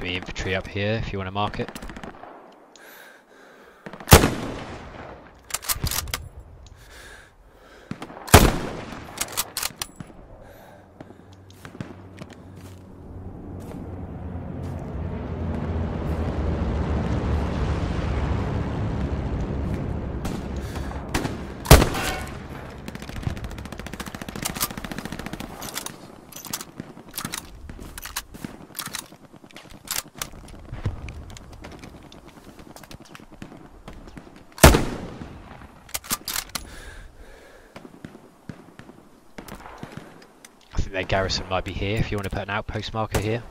Enemy infantry up here if you want to mark it. Think their garrison might be here if you want to put an outpost marker here.